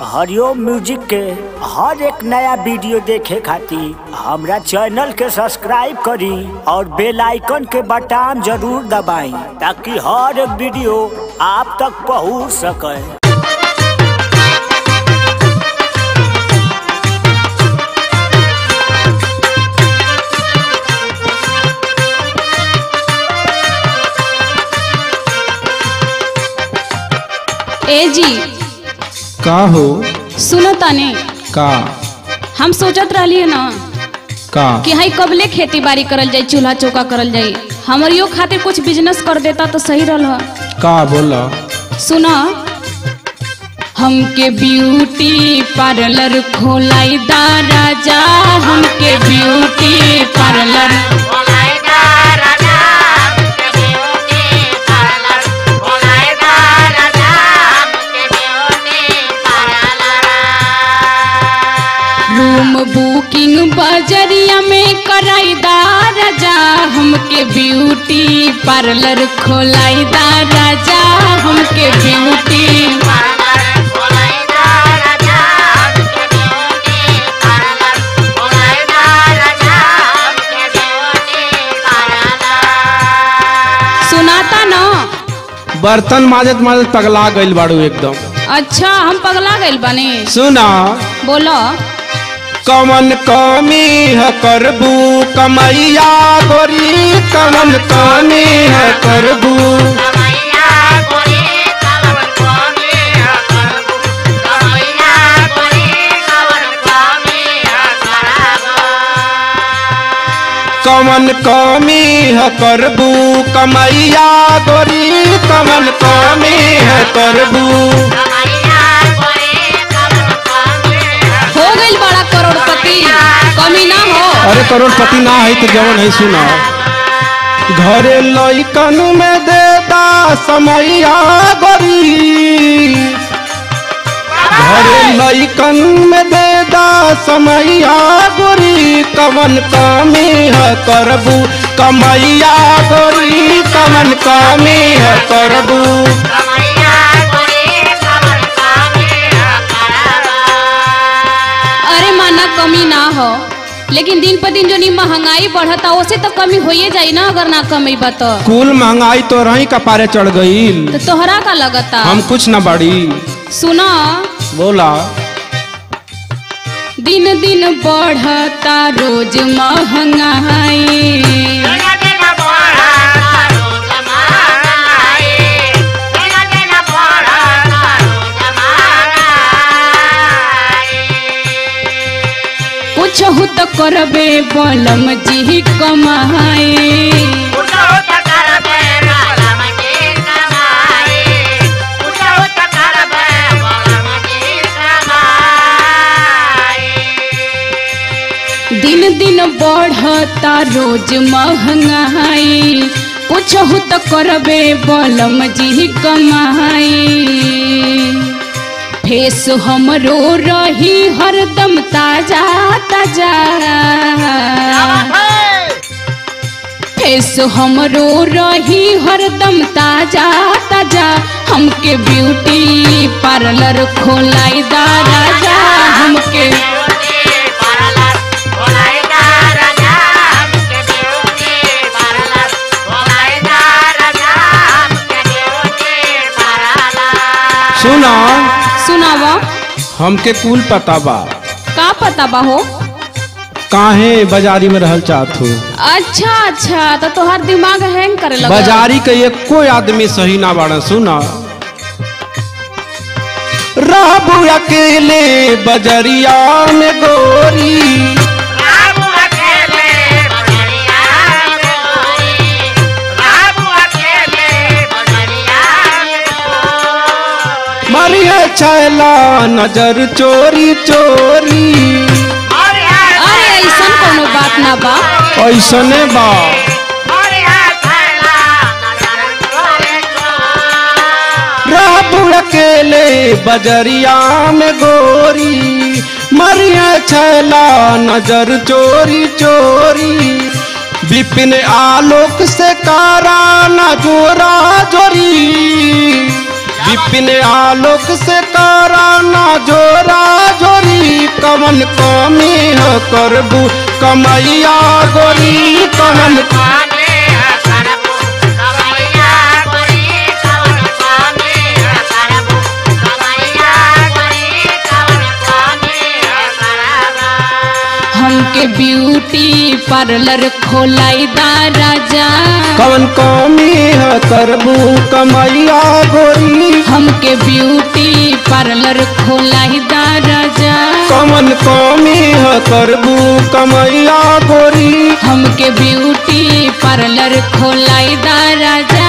Hariom music के हर एक नया वीडियो देखे खातिर हमरा चैनल के सब्सक्राइब करी और बेल आइकन के बटन ज़रूर दबाई ताकि हर एक वीडियो आप तक पहुँच सके। ए जी का हो? सुनो तने का? हम सोचत रहलिए ना का? कि हाई कबले खेती बाड़ी करल जाई चूल्हा चौका करल जाई हमरियो खातिर कुछ बिज़नेस कर देता तो सही रहल का बोला? सुना हमके ब्यूटी पार्लर खोलाई दा राजा हमके ब्यूटी पार्लर बजरिया में कराई राजा हमके ब्यूटी पार्लर खोलाई दा राजा हमके ब्यूटी सुनाता ना? बर्तन माजत माजत पगला गइल बाड़ू एकदम। अच्छा हम पगला गइल बनी। सुना। बोलो। कमन कमी है करबू कमैया गोरी कमन कमी है करबू। कमन कमी है करबू कमैया गोरी कमन कमी है करबू। करोड़पति ना है तो जवन है सुना। घरे लइकन में देता समैया गोरी घरे लइकन में देता समैया गोरी कमन कमी है करबू? कमैया गोरी कमन कमी है करबू? अरे माना कमी ना हो। लेकिन दिन पर दिन जो नी महँगाई बढ़ता उसे तो कमी हो जाई ना अगर ना कमी तो। कुल महँगाई तो रही कपारे चढ़ गई तो तोहरा का लगता हम कुछ न बढ़ी सुना। बोला। दिन दिन बढ़ता रोज महँगाई। तो करबे बलम जी कमाई दिन दिन बढ़ता रोज महँगाई। कुछ तो करबे बलम जी कमाई फेस हमरो रही हरदम ताज़ा ताज़ा। फेस हमरो रही हरदम ताज़ा ताज़ा। हमके ब्यूटी पार्लर खोलाई दा राजा। हमके सुना सुनावा। हमके कुल पता बा का पता बा हो? काहे बाजारी में रहल चाहत हो अच्छा अच्छा तो तोहर दिमाग हैंग करे लगा बाजारी के एक कोई आदमी सही ना बाड़ा सुना। रहबू अकेले बजरिया में गोरी। मरिया छैला नज़र चोरी चोरी। अरे ऐसा कोनो बात ना बा। ऐसने बा। रहबू अकेले बजरिया में गोरी। मरिया छैला नज़र चोरी चोरी। विपिन आलोक से कारा न जोरा जोरी। विपिन आलोक से तारा ना जोरा जोरी कमन कमी हो करबू कमैया गोरी कमन ब्यूटी पार्लर खोलाई दा राजा। कौन कमी है करबू कमैया गोरी? हमके ब्यूटी पार्लर खोलाई दा राजा। कौन कमी है करबू कमैया गोरी? हमके ब्यूटी पार्लर खोलाई दा राजा।